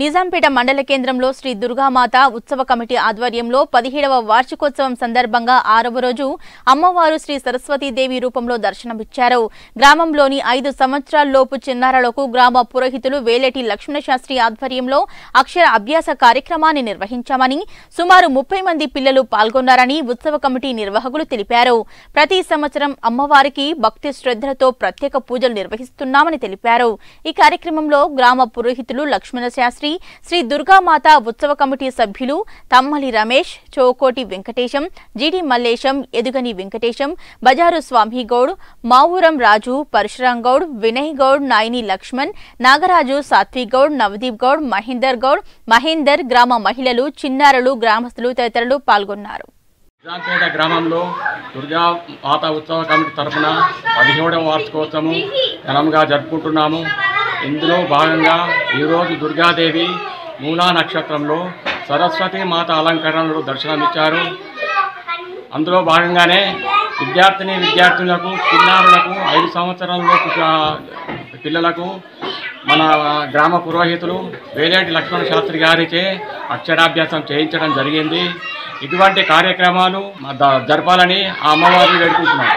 నిజాంపేట మండల కేంద్రంలో శ్రీ దుర్గామాత ఉత్సవ కమిటీ ఆధ్వర్యంలో పదిహేడవ వార్షికోత్సవం సందర్భంగా ఆరవ రోజు అమ్మవారు శ్రీ సరస్వతీదేవి రూపంలో దర్శనమిచ్చారు. గ్రామంలోని ఐదు సంవత్సరాల్లోపు చిన్నారులకు గ్రామ పురోహితులు వేలేటి లక్ష్మణశాస్త్రి ఆధ్వర్యంలో అక్షర అభ్యాస కార్యక్రమాన్ని నిర్వహించామని సుమారు ముప్పై మంది పిల్లలు పాల్గొన్నారని ఉత్సవ కమిటీ నిర్వాహకులు తెలిపారు. ప్రతి సంవత్సరం అమ్మవారికి భక్తి శ్రద్ధలతో ప్రత్యేక పూజలు నిర్వహిస్తున్నామని తెలిపారు. ఈ కార్యక్రమంలో గ్రామ పురోహితులు లక్ష్మణ శాస్త్రి శ్రీ దుర్గామాత ఉత్సవ కమిటీ సభ్యులు తమ్మలి రమేష్ చోకోటి వెంకటేశం జిడి మల్లేశం ఎదుగని వెంకటేశం బజారు స్వామి గౌడ్ రాజు పరశురాం గౌడ్ వినయ్ గౌడ్ నాయని లక్ష్మణ్ నాగరాజు సాత్విక్ గౌడ్ నవదీప్ గౌడ్ మహేందర్ గౌడ్ మహేందర్ గ్రామ మహిళలు చిన్నారులు గ్రామస్తులు తదితరులు పాల్గొన్నారు. నిజాంపేట గ్రామంలో దుర్గా మాత ఉత్సవ కమిటీ తరఫున పదిహేడవ వార్షికోత్సవం ఘనంగా జరుపుకుంటున్నాము. ఇందులో భాగంగా ఈరోజు దుర్గాదేవి మూలా నక్షత్రంలో సరస్వతి మాత అలంకరణలో దర్శనమిచ్చారు. అందులో భాగంగానే విద్యార్థిని విద్యార్థులకు చిన్నారులకు ఐదు సంవత్సరాలలోపు పిల్లలకు మన గ్రామ పురోహితులు వేలేటి లక్ష్మణ శాస్త్రి గారిచే అక్షరాభ్యాసం చేయించడం జరిగింది. ఇటువంటి కార్యక్రమాలు జరపాలని ఆ అమ్మవారిని వేడుకుంటున్నాం.